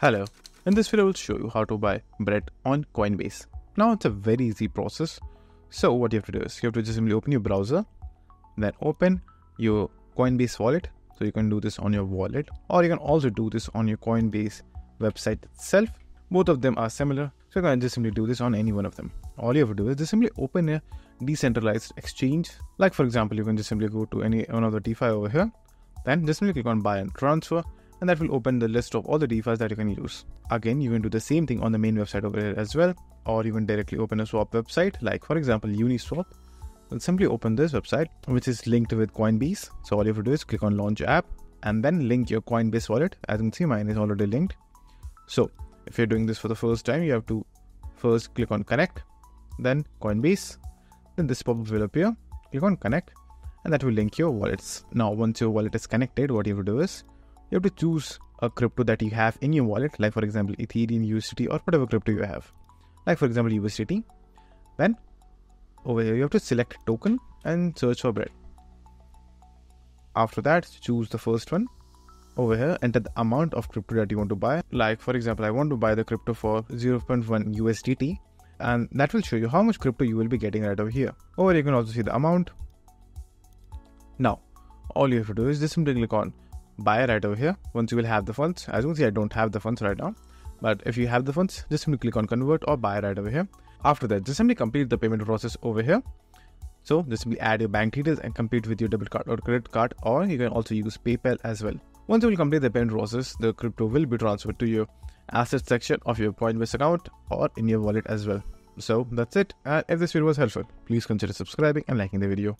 Hello, in this video I will show you how to buy Brett on Coinbase. Now it's a very easy process. So what you have to do is you have to just simply open your browser, then open your Coinbase wallet. So you can do this on your wallet or you can also do this on your Coinbase website itself. Both of them are similar. So you can just simply do this on any one of them. All you have to do is just simply open a decentralized exchange. Like for example, you can just simply go to any one of the DeFi over here. Then just simply click on buy and transfer and that will open the list of all the DeFi's that you can use. Again, you can do the same thing on the main website over here as well, or even directly open a swap website, like for example, Uniswap. Then simply open this website, which is linked with Coinbase. So all you have to do is click on launch app and then link your Coinbase wallet. As you can see, mine is already linked. So if you're doing this for the first time, you have to first click on connect, then Coinbase, then this pop-up will appear. Click on connect and that will link your wallets. Now, once your wallet is connected, what you have to do is you have to choose a crypto that you have in your wallet, like for example, Ethereum, USDT, or whatever crypto you have. Like for example, USDT. Then over here, you have to select token and search for Brett. After that, choose the first one. Over here, enter the amount of crypto that you want to buy. Like for example, I want to buy the crypto for 0.1 USDT and that will show you how much crypto you will be getting right over here. Over here, you can also see the amount. Now, all you have to do is just simply click on buy right over here once you will have the funds. As you can see, I don't have the funds right now. But if you have the funds, just simply click on convert or buy right over here. After that, just simply complete the payment process over here. So just simply add your bank details and complete with your debit card or credit card, or you can also use PayPal as well. Once you will complete the payment process, the crypto will be transferred to your asset section of your Coinbase account or in your wallet as well. So that's it. And if this video was helpful, please consider subscribing and liking the video.